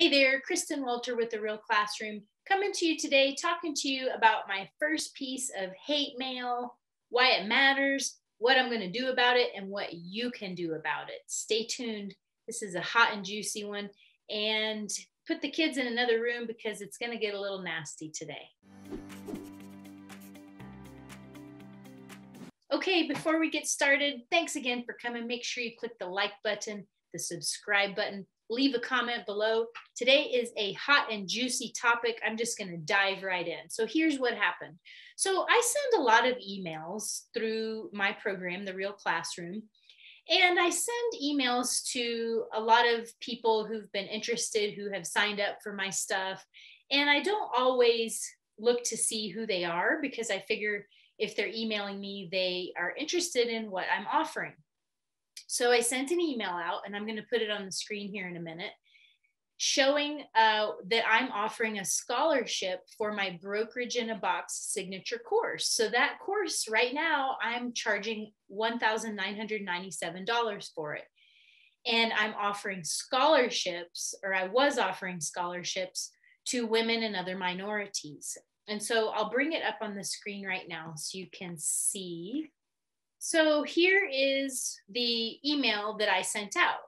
Hey there, Kristin Walter with The Real Classroom, coming to you today, talking to you about my first piece of hate mail, why it matters, what I'm going to do about it, and what you can do about it. Stay tuned. This is a hot and juicy one. And put the kids in another room because it's going to get a little nasty today. Okay, before we get started, thanks again for coming. Make sure you click the like button, the subscribe button, leave a comment below. Today is a hot and juicy topic. I'm just going to dive right in. So here's what happened. So I send a lot of emails through my program, The Real Classroom, and I send emails to a lot of people who've been interested, who have signed up for my stuff. And I don't always look to see who they are because I figure if they're emailing me, they are interested in what I'm offering. So I sent an email out, and I'm going to put it on the screen here in a minute, showing uh, that I'm offering a scholarship for my brokerage in a box signature course. So that course right now, I'm charging $1,997 for it. And I'm offering scholarships, or I was offering scholarships to women and other minorities. And so I'll bring it up on the screen right now so you can see so here is the email that I sent out.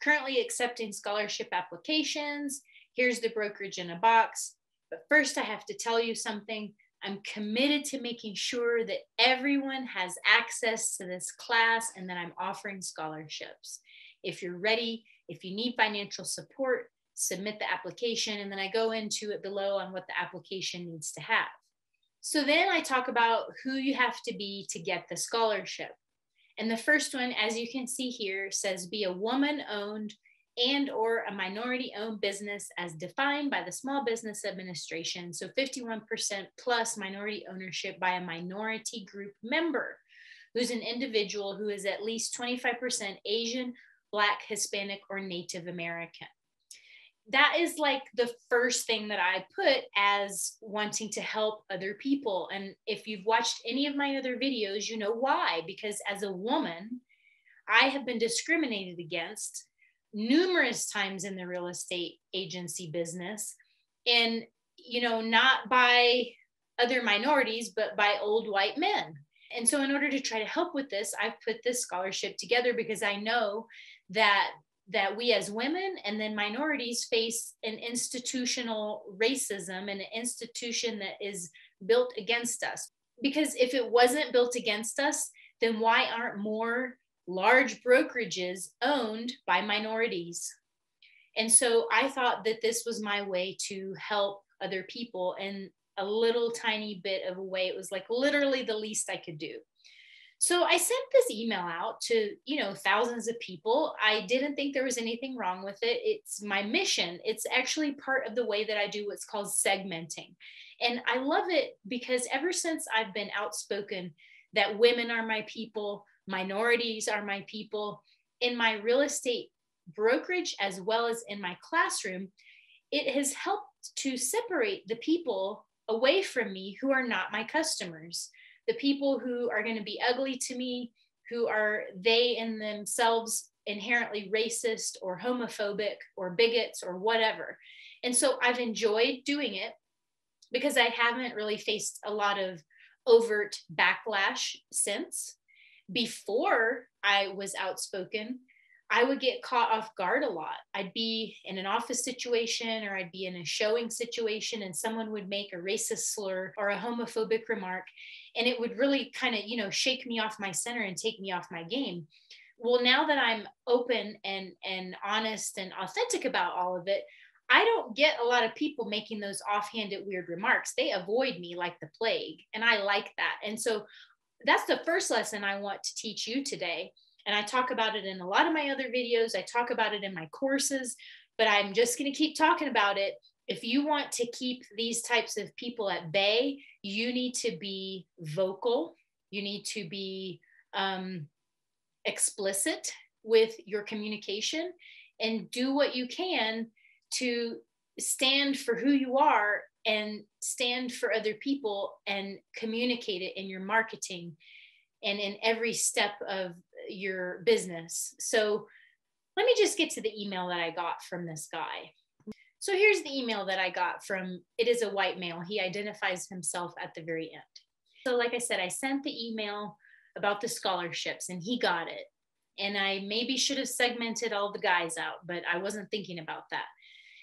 Currently accepting scholarship applications. Here's the brokerage in a box. But first, I have to tell you something. I'm committed to making sure that everyone has access to this class and that I'm offering scholarships. If you're ready, if you need financial support, submit the application, and then I go into it below on what the application needs to have. So then I talk about who you have to be to get the scholarship. And the first one, as you can see here, says be a woman owned and or a minority owned business as defined by the Small Business Administration. So 51% plus minority ownership by a minority group member who's an individual who is at least 25% Asian, Black, Hispanic, or Native American that is like the first thing that I put as wanting to help other people. And if you've watched any of my other videos, you know why. Because as a woman, I have been discriminated against numerous times in the real estate agency business. And, you know, not by other minorities, but by old white men. And so, in order to try to help with this, I've put this scholarship together because I know that that we as women and then minorities face an institutional racism and an institution that is built against us. Because if it wasn't built against us, then why aren't more large brokerages owned by minorities? And so I thought that this was my way to help other people in a little tiny bit of a way. It was like literally the least I could do. So I sent this email out to, you know, thousands of people. I didn't think there was anything wrong with it. It's my mission. It's actually part of the way that I do what's called segmenting. And I love it because ever since I've been outspoken that women are my people, minorities are my people, in my real estate brokerage as well as in my classroom, it has helped to separate the people away from me who are not my customers the people who are going to be ugly to me, who are they in themselves inherently racist or homophobic or bigots or whatever. And so I've enjoyed doing it because I haven't really faced a lot of overt backlash since. Before I was outspoken, I would get caught off guard a lot. I'd be in an office situation or I'd be in a showing situation and someone would make a racist slur or a homophobic remark and it would really kind of, you know, shake me off my center and take me off my game. Well, now that I'm open and and honest and authentic about all of it, I don't get a lot of people making those offhanded weird remarks. They avoid me like the plague, and I like that. And so that's the first lesson I want to teach you today and I talk about it in a lot of my other videos. I talk about it in my courses, but I'm just going to keep talking about it. If you want to keep these types of people at bay, you need to be vocal. You need to be um, explicit with your communication and do what you can to stand for who you are and stand for other people and communicate it in your marketing and in every step of your business. So let me just get to the email that I got from this guy. So here's the email that I got from it is a white male. He identifies himself at the very end. So, like I said, I sent the email about the scholarships and he got it. And I maybe should have segmented all the guys out, but I wasn't thinking about that.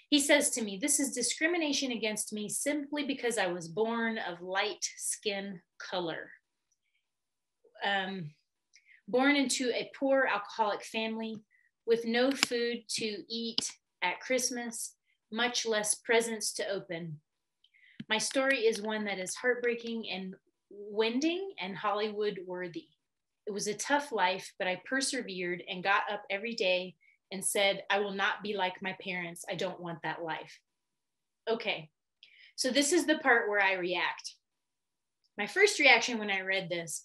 He says to me, This is discrimination against me simply because I was born of light skin color. Um, born into a poor alcoholic family with no food to eat at Christmas, much less presents to open. My story is one that is heartbreaking and winding and Hollywood worthy. It was a tough life, but I persevered and got up every day and said, I will not be like my parents. I don't want that life. Okay, so this is the part where I react. My first reaction when I read this,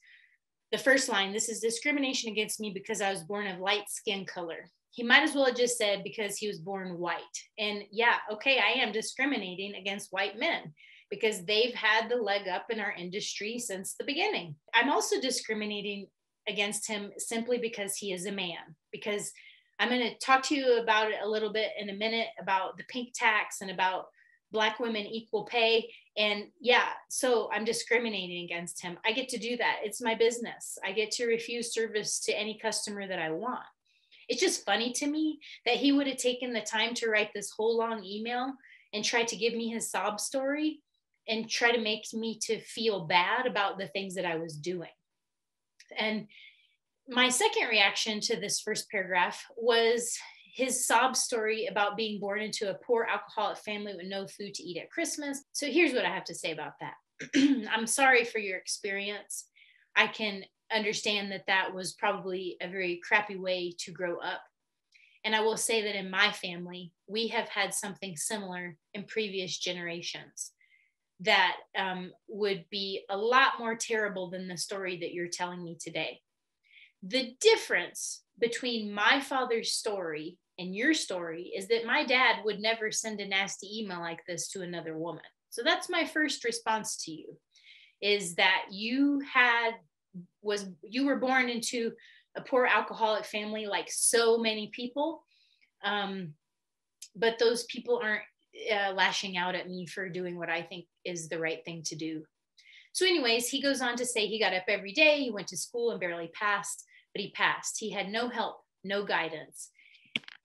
the first line, this is discrimination against me because I was born of light skin color. He might as well have just said because he was born white. And yeah, okay, I am discriminating against white men because they've had the leg up in our industry since the beginning. I'm also discriminating against him simply because he is a man, because I'm going to talk to you about it a little bit in a minute about the pink tax and about Black women equal pay. And yeah, so I'm discriminating against him. I get to do that. It's my business. I get to refuse service to any customer that I want. It's just funny to me that he would have taken the time to write this whole long email and try to give me his sob story and try to make me to feel bad about the things that I was doing. And my second reaction to this first paragraph was his sob story about being born into a poor alcoholic family with no food to eat at Christmas. So here's what I have to say about that. I'm sorry for your experience. I can understand that that was probably a very crappy way to grow up. And I will say that in my family, we have had something similar in previous generations that um, would be a lot more terrible than the story that you're telling me today. The difference between my father's story and your story is that my dad would never send a nasty email like this to another woman. So that's my first response to you is that you had was you were born into a poor alcoholic family like so many people um, but those people aren't uh, lashing out at me for doing what i think is the right thing to do so anyways he goes on to say he got up every day he went to school and barely passed but he passed. He had no help, no guidance.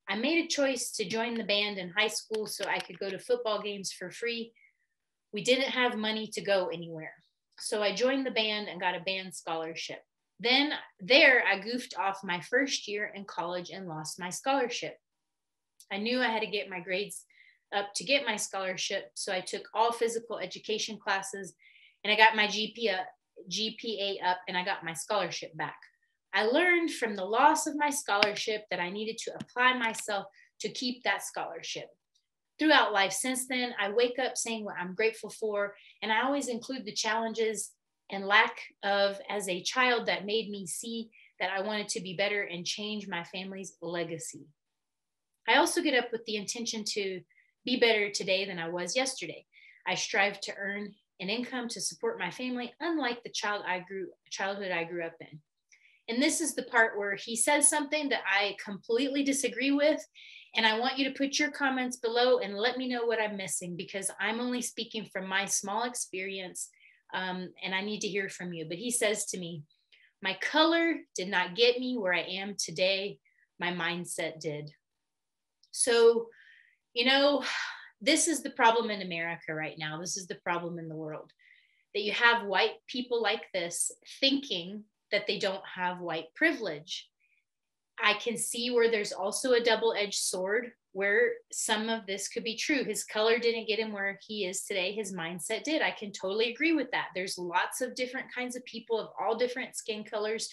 I made a choice to join the band in high school so I could go to football games for free. We didn't have money to go anywhere. So I joined the band and got a band scholarship. Then there, I goofed off my first year in college and lost my scholarship. I knew I had to get my grades up to get my scholarship. So I took all physical education classes and I got my GPA, GPA up and I got my scholarship back. I learned from the loss of my scholarship that I needed to apply myself to keep that scholarship. Throughout life since then, I wake up saying what I'm grateful for, and I always include the challenges and lack of as a child that made me see that I wanted to be better and change my family's legacy. I also get up with the intention to be better today than I was yesterday. I strive to earn an income to support my family, unlike the child I grew childhood I grew up in. And this is the part where he says something that I completely disagree with. And I want you to put your comments below and let me know what I'm missing because I'm only speaking from my small experience um, and I need to hear from you. But he says to me, My color did not get me where I am today, my mindset did. So, you know, this is the problem in America right now. This is the problem in the world that you have white people like this thinking that they don't have white privilege. I can see where there's also a double edged sword where some of this could be true. His color didn't get him where he is today, his mindset did. I can totally agree with that. There's lots of different kinds of people of all different skin colors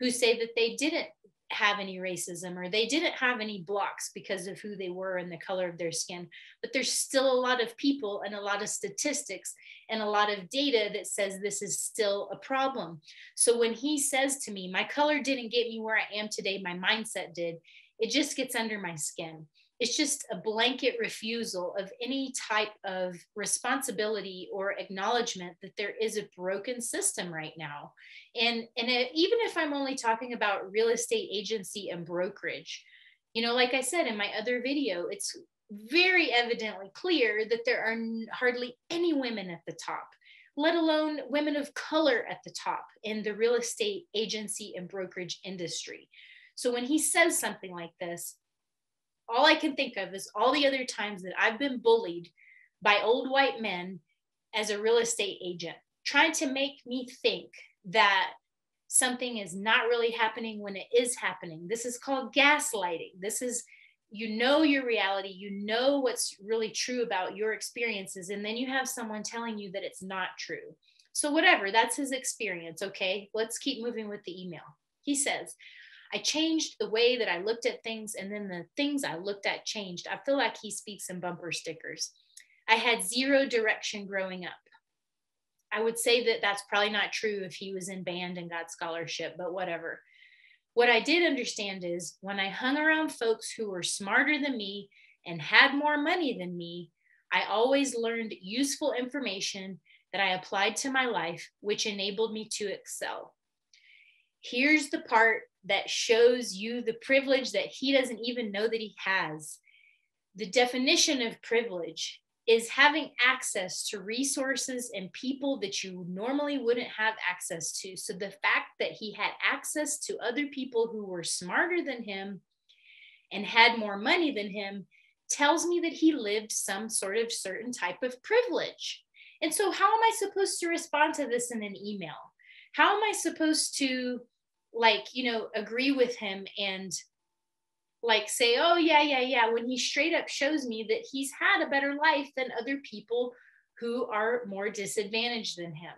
who say that they didn't have any racism or they didn't have any blocks because of who they were and the color of their skin. But there's still a lot of people and a lot of statistics and a lot of data that says this is still a problem. So when he says to me, my color didn't get me where I am today, my mindset did, it just gets under my skin it's just a blanket refusal of any type of responsibility or acknowledgement that there is a broken system right now and and it, even if i'm only talking about real estate agency and brokerage you know like i said in my other video it's very evidently clear that there are hardly any women at the top, let alone women of color at the top in the real estate agency and brokerage industry. So when he says something like this, all I can think of is all the other times that I've been bullied by old white men as a real estate agent, trying to make me think that something is not really happening when it is happening. This is called gaslighting. This is, you know, your reality, you know what's really true about your experiences, and then you have someone telling you that it's not true. So, whatever, that's his experience. Okay, let's keep moving with the email. He says, I changed the way that I looked at things, and then the things I looked at changed. I feel like he speaks in bumper stickers. I had zero direction growing up. I would say that that's probably not true if he was in band and got scholarship, but whatever. What I did understand is when I hung around folks who were smarter than me and had more money than me, I always learned useful information that I applied to my life, which enabled me to excel. Here's the part that shows you the privilege that he doesn't even know that he has. The definition of privilege is having access to resources and people that you normally wouldn't have access to. So the fact that he had access to other people who were smarter than him and had more money than him tells me that he lived some sort of certain type of privilege. And so, how am I supposed to respond to this in an email? How am I supposed to like you know agree with him and like say oh yeah yeah yeah when he straight up shows me that he's had a better life than other people who are more disadvantaged than him.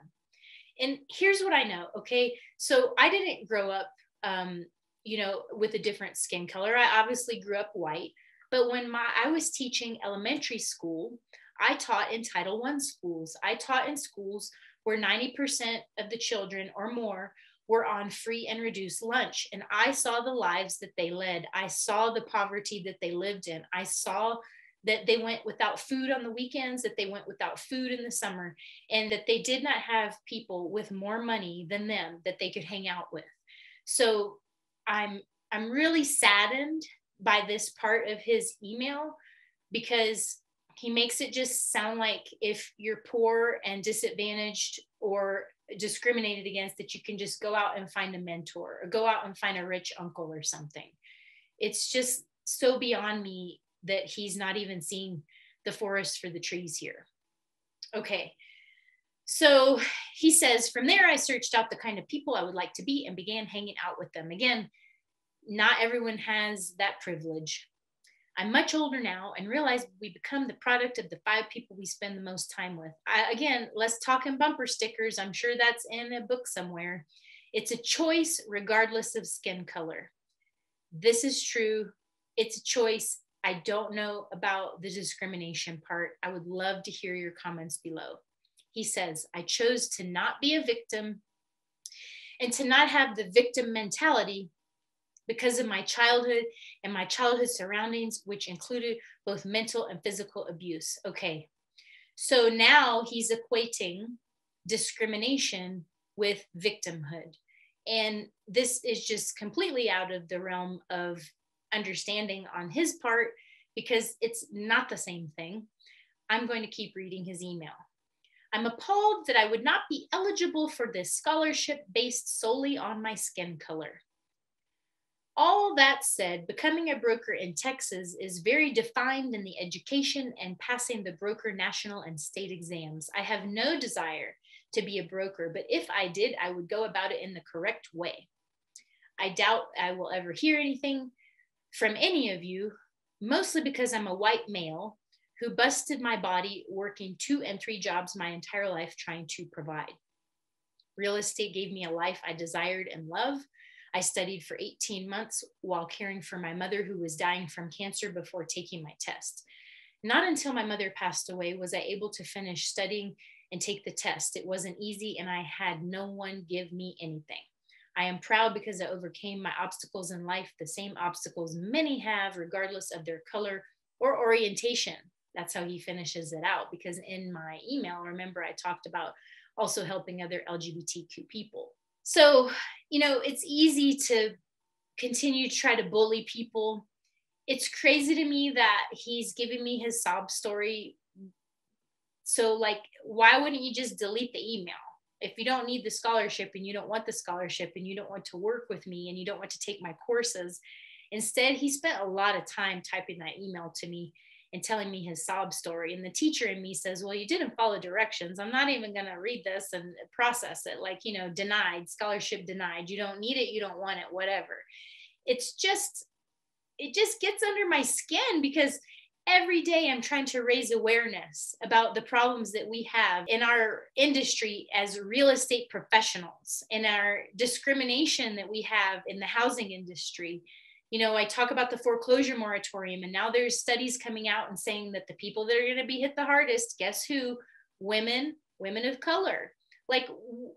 And here's what i know okay? So i didn't grow up um, you know with a different skin color. I obviously grew up white but when my i was teaching elementary school i taught in title one schools. I taught in schools where 90% of the children or more were on free and reduced lunch. And I saw the lives that they led. I saw the poverty that they lived in. I saw that they went without food on the weekends, that they went without food in the summer, and that they did not have people with more money than them that they could hang out with. So I'm I'm really saddened by this part of his email because he makes it just sound like if you're poor and disadvantaged or discriminated against that you can just go out and find a mentor or go out and find a rich uncle or something. It's just so beyond me that he's not even seeing the forest for the trees here. Okay. So he says, from there, I searched out the kind of people I would like to be and began hanging out with them. Again, not everyone has that privilege. I'm much older now and realize we become the product of the five people we spend the most time with. I, again, let's talk in bumper stickers. I'm sure that's in a book somewhere. It's a choice regardless of skin color. This is true. It's a choice. I don't know about the discrimination part. I would love to hear your comments below. He says, I chose to not be a victim and to not have the victim mentality because of my childhood and my childhood surroundings, which included both mental and physical abuse. Okay, so now he's equating discrimination with victimhood. And this is just completely out of the realm of understanding on his part because it's not the same thing. I'm going to keep reading his email. I'm appalled that I would not be eligible for this scholarship based solely on my skin color. All that said, becoming a broker in Texas is very defined in the education and passing the broker national and state exams. I have no desire to be a broker, but if I did, I would go about it in the correct way. I doubt I will ever hear anything from any of you, mostly because I'm a white male who busted my body working two and three jobs my entire life trying to provide. Real estate gave me a life I desired and love I studied for 18 months while caring for my mother who was dying from cancer before taking my test. Not until my mother passed away was I able to finish studying and take the test. It wasn't easy, and I had no one give me anything. I am proud because I overcame my obstacles in life, the same obstacles many have, regardless of their color or orientation. That's how he finishes it out. Because in my email, remember, I talked about also helping other LGBTQ people. So, you know, it's easy to continue to try to bully people it's crazy to me that he's giving me his sob story. So, like, why wouldn't you just delete the email? If you don't need the scholarship and you don't want the scholarship and you don't want to work with me and you don't want to take my courses, instead, he spent a lot of time typing that email to me and telling me his sob story. And the teacher in me says, Well, you didn't follow directions. I'm not even going to read this and process it. Like, you know, denied, scholarship denied. You don't need it. You don't want it, whatever. It's just, it just gets under my skin because every day I'm trying to raise awareness about the problems that we have in our industry as real estate professionals and our discrimination that we have in the housing industry. You know, I talk about the foreclosure moratorium, and now there's studies coming out and saying that the people that are going to be hit the hardest, guess who? Women, women of color. Like,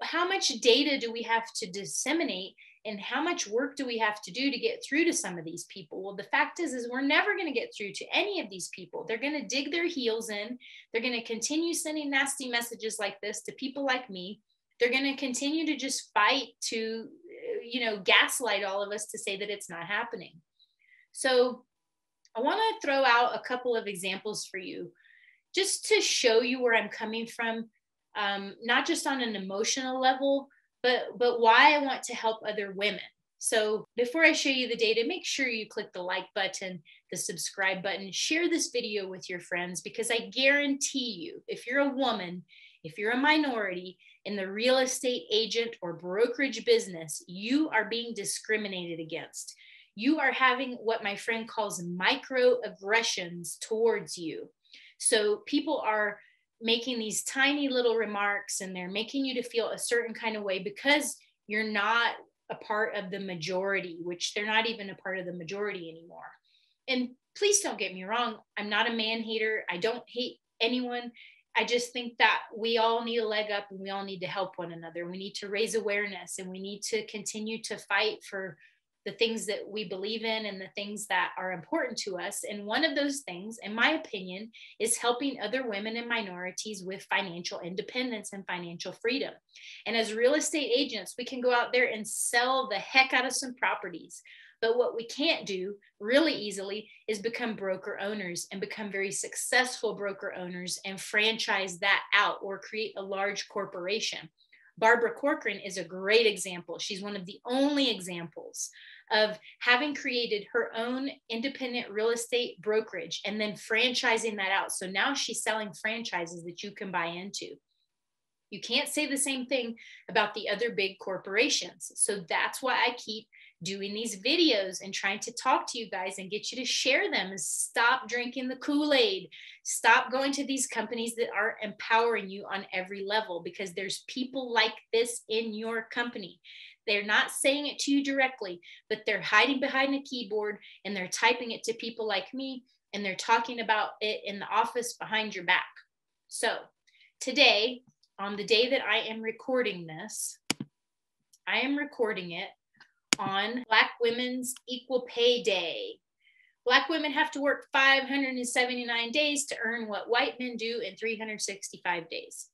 how much data do we have to disseminate and how much work do we have to do to get through to some of these people well the fact is is we're never going to get through to any of these people they're going to dig their heels in they're going to continue sending nasty messages like this to people like me they're going to continue to just fight to you know gaslight all of us to say that it's not happening so i want to throw out a couple of examples for you just to show you where i'm coming from um, not just on an emotional level but but why I want to help other women. So before I show you the data, make sure you click the like button, the subscribe button, share this video with your friends because I guarantee you, if you're a woman, if you're a minority in the real estate agent or brokerage business, you are being discriminated against. You are having what my friend calls microaggressions towards you. So people are making these tiny little remarks and they're making you to feel a certain kind of way because you're not a part of the majority, which they're not even a part of the majority anymore. And please don't get me wrong, I'm not a man hater. I don't hate anyone. I just think that we all need a leg up and we all need to help one another. We need to raise awareness and we need to continue to fight for the things that we believe in and the things that are important to us. And one of those things, in my opinion, is helping other women and minorities with financial independence and financial freedom. And as real estate agents, we can go out there and sell the heck out of some properties. But what we can't do really easily is become broker owners and become very successful broker owners and franchise that out or create a large corporation. Barbara Corcoran is a great example. She's one of the only examples of having created her own independent real estate brokerage and then franchising that out. So now she's selling franchises that you can buy into. You can't say the same thing about the other big corporations. So that's why I keep doing these videos and trying to talk to you guys and get you to share them and stop drinking the Kool Aid. Stop going to these companies that are empowering you on every level because there's people like this in your company. They're not saying it to you directly, but they're hiding behind a keyboard and they're typing it to people like me and they're talking about it in the office behind your back. So, today, on the day that I am recording this, I am recording it on Black Women's Equal Pay Day. Black women have to work 579 days to earn what white men do in 365 days.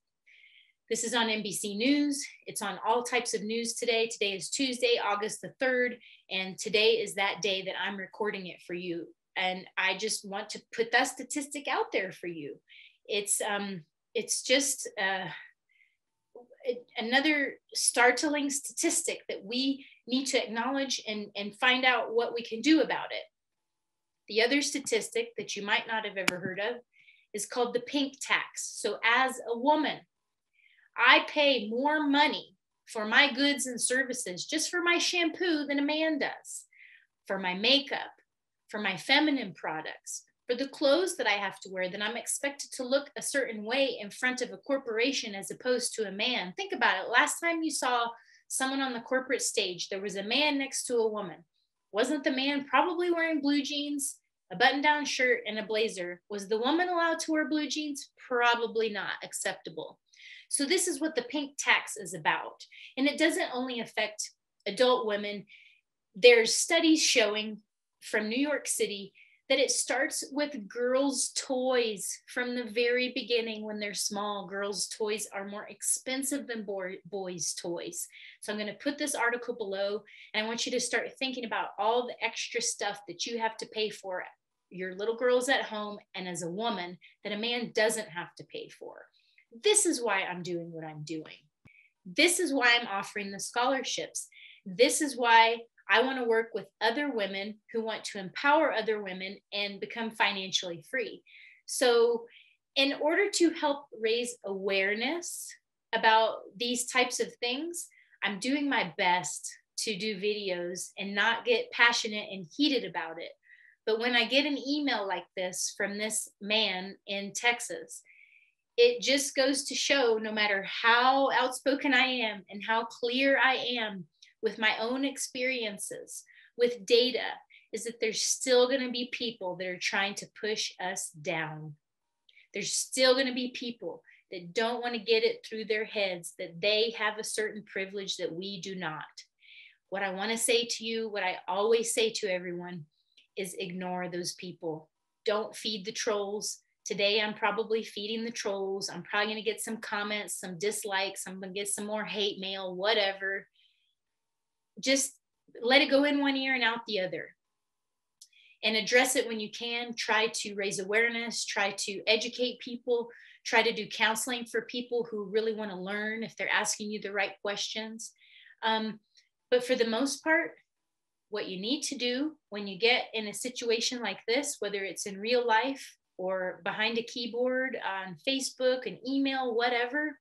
This is on NBC News. It's on all types of news today. Today is Tuesday, August the 3rd, and today is that day that I'm recording it for you. And I just want to put that statistic out there for you. It's um it's just uh another startling statistic that we need to acknowledge and, and find out what we can do about it. The other statistic that you might not have ever heard of is called the pink tax. So, as a woman, I pay more money for my goods and services just for my shampoo than a man does, for my makeup, for my feminine products, for the clothes that I have to wear, then I'm expected to look a certain way in front of a corporation as opposed to a man. Think about it. Last time you saw someone on the corporate stage, there was a man next to a woman. Wasn't the man probably wearing blue jeans, a button down shirt, and a blazer? Was the woman allowed to wear blue jeans? Probably not acceptable. So, this is what the pink tax is about. And it doesn't only affect adult women, there's studies showing from New York City that it starts with girls' toys from the very beginning when they're small. Girls' toys are more expensive than boy, boys' toys. So I'm going to put this article below, and I want you to start thinking about all the extra stuff that you have to pay for your little girls at home and as a woman that a man doesn't have to pay for. This is why I'm doing what I'm doing. This is why I'm offering the scholarships. This is why I want to work with other women who want to empower other women and become financially free. So, in order to help raise awareness about these types of things, I'm doing my best to do videos and not get passionate and heated about it. But when I get an email like this from this man in Texas, it just goes to show no matter how outspoken I am and how clear I am with my own experiences, with data, is that there's still going to be people that are trying to push us down. There's still going to be people that don't want to get it through their heads that they have a certain privilege that we do not. What I want to say to you, what I always say to everyone, is ignore those people. Don't feed the trolls. Today, I'm probably feeding the trolls. I'm probably going to get some comments, some dislikes. I'm going to get some more hate mail, whatever just let it go in one ear and out the other. And address it when you can. Try to raise awareness. Try to educate people. Try to do counseling for people who really want to learn if they're asking you the right questions. Um, but for the most part what you need to do when you get in a situation like this whether it's in real life or behind a keyboard on facebook an email whatever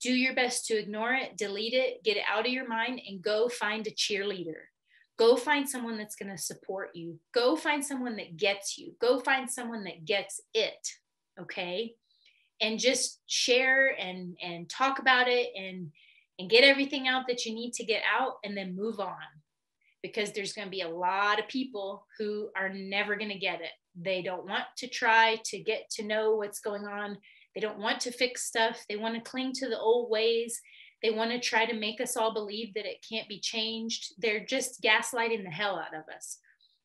do your best to ignore it, delete it, get it out of your mind, and go find a cheerleader. Go find someone that's going to support you. Go find someone that gets you. Go find someone that gets it. Okay. And just share and and talk about it and and get everything out that you need to get out and then move on because there's going to be a lot of people who are never going to get it. They don't want to try to get to know what's going on they don't want to fix stuff. They want to cling to the old ways. They want to try to make us all believe that it can't be changed. They're just gaslighting the hell out of us.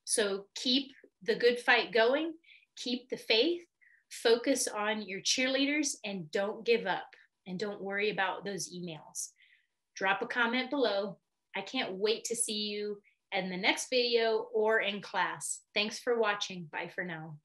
So keep the good fight going, keep the faith, focus on your cheerleaders, and don't give up. And don't worry about those emails. Drop a comment below. I can't wait to see you in the next video or in class. Thanks for watching. Bye for now.